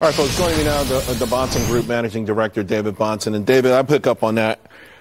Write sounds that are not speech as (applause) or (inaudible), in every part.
All right, folks, joining me now, the, the Bahnsen Group Managing Director, David Bahnsen. And David, I pick up on that.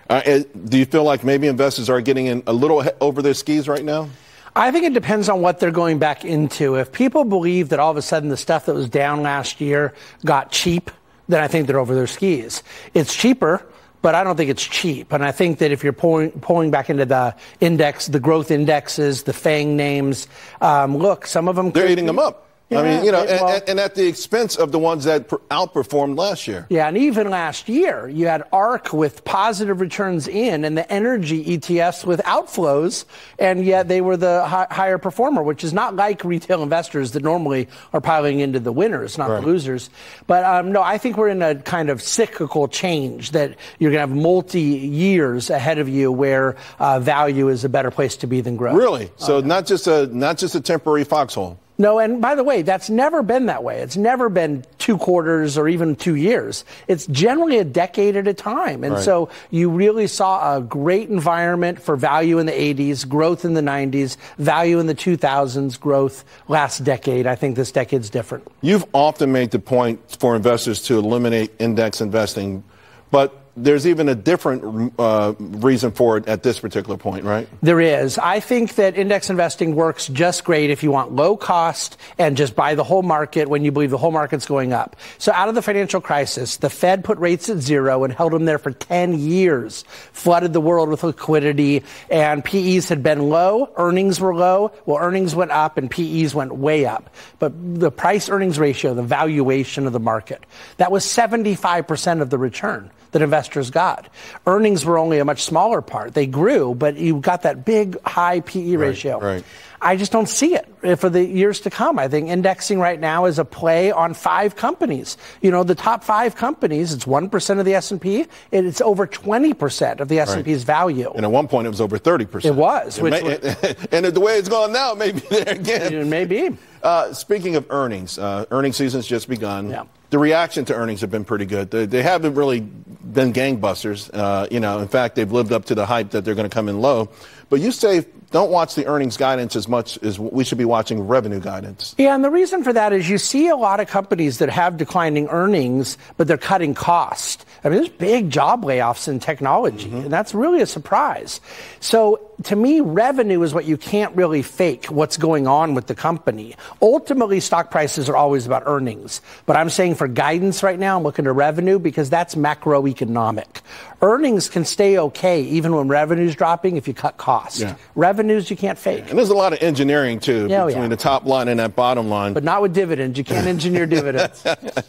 Uh, do you feel like maybe investors are getting in a little over their skis right now? I think it depends on what they're going back into. If people believe that all of a sudden the stuff that was down last year got cheap, then I think they're over their skis. It's cheaper, but I don't think it's cheap. And I think that if you're pulling, pulling back into the index, the growth indexes, the FANG names, um, look, some of them they're eating them up. Yeah, I mean, you know, it, well, and, and, at the expense of the ones that outperformed last year. Yeah, and even last year, you had ARK with positive returns in and the energy ETFs with outflows, and yet they were the hi- higher performer, which is not like retail investors that normally are piling into the winners, not right. the losers. But um, no, I think we're in a kind of cyclical change that you're going to have multi years ahead of you where uh, value is a better place to be than growth. Really? So not just a not just a temporary foxhole. No, and by the way, that's never been that way. It's never been two quarters or even two years. It's generally a decade at a time. And right. so you really saw a great environment for value in the 80s, growth in the 90s, value in the 2000s, growth last decade. I think this decade's different. You've often made the point for investors to eliminate index investing, but there's even a different uh, reason for it at this particular point, right? There is. I think that index investing works just great if you want low cost and just buy the whole market when you believe the whole market's going up. So out of the financial crisis, the Fed put rates at zero and held them there for 10 years, flooded the world with liquidity, and PEs had been low, earnings were low. Well, earnings went up and PEs went way up. But the price earnings ratio, the valuation of the market, that was 75% of the return that investors got. Earnings were only a much smaller part. They grew, but you got that big high PE right, ratio. Right. I just don't see it for the years to come. I think indexing right now is a play on five companies. You know, the top five companies, it's 1% of the S&P, and it's over 20% of the S&P's right. value. And at one point it was over 30%. It was. It may, was (laughs) and the way it's going now, maybe (laughs) there again. It may be. Uh, speaking of earnings, uh, earnings season's just begun. Yeah. The reaction to earnings have been pretty good. They, they haven't really been gangbusters. Uh, you know, in fact, they've lived up to the hype that they're going to come in low. But you say don't watch the earnings guidance as much as we should be watching revenue guidance. Yeah, and the reason for that is you see a lot of companies that have declining earnings, but they're cutting cost. I mean, there's big job layoffs in technology, mm-hmm. and that's really a surprise. So, to me, revenue is what you can't really fake what's going on with the company. Ultimately, stock prices are always about earnings. But I'm saying for guidance right now, I'm looking to revenue because that's macroeconomic. Earnings can stay okay even when revenue's dropping if you cut costs. Yeah. Revenues you can't fake. And there's a lot of engineering too yeah, between yeah. the top line and that bottom line. But not with dividends. You can't (laughs) engineer dividends.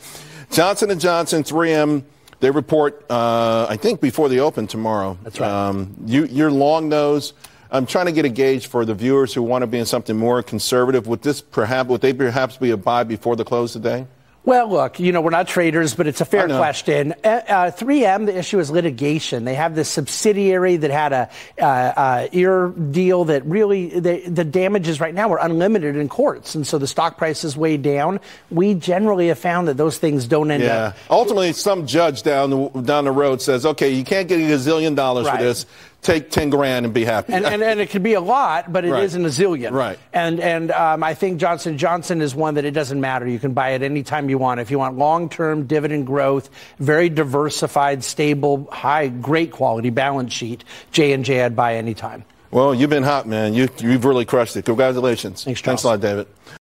(laughs) Johnson and Johnson, 3M they report, uh, I think, before the open tomorrow. That's right. Um, you, you're long nose. I'm trying to get a gauge for the viewers who want to be in something more conservative. Would this perhaps would they perhaps be a buy before the close today? Well, look, you know, we're not traders, but it's a fair question. Uh, uh, 3M, the issue is litigation. They have this subsidiary that had a uh, uh ear deal that really, they, the damages right now are unlimited in courts. And so the stock price is way down. We generally have found that those things don't end up. yeah. up. Ultimately, some judge down the, down the road says, okay, you can't get a gazillion dollars right. for this take 10 grand and be happy. And, and, and it could be a lot, but it right. isn't a zillion. Right. And, and um, I think Johnson Johnson is one that it doesn't matter. You can buy it anytime you want. If you want long-term dividend growth, very diversified, stable, high, great quality balance sheet, J&J I'd buy anytime. Well, you've been hot, man. You, you've really crushed it. Congratulations. Thanks, Thanks a lot, David.